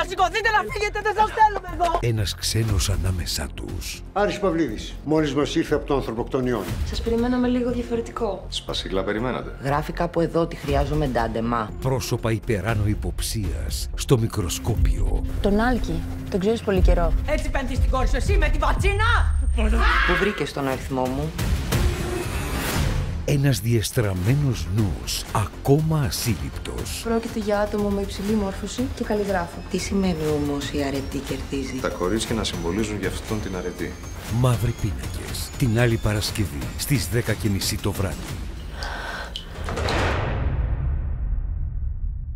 Να σηκωθείτε να φύγετε, δεν σας θέλουμε εδώ! Ένας ξένος ανάμεσά τους. Άρης Παυλίδης, μόλις μας ήρθε από το ανθρωποκτονιόν. Σας περιμέναμε λίγο διαφορετικό. Σπασίλα περιμένατε. Γράφει κάπου εδώ ότι χρειάζομαι ντάντεμα. Πρόσωπα υπεράνω υποψίας στο μικροσκόπιο. Τον Άλκη, τον ξέρεις πολύ καιρό. Έτσι πέντε στην κόρη σου εσύ με τη βατσίνα! Πού βρήκες τον αριθμό μου; Ένας διεστραμμένος νους, ακόμα ασύλληπτος. Πρόκειται για άτομο με υψηλή μόρφωση και καλλιγράφο. Τι σημαίνει όμως η αρετή κερδίζει; Τα κορίτσια να συμβολίζουν για αυτόν την αρετή. Μαύροι πίνακες. Την άλλη Παρασκευή στις 10.30 το βράδυ.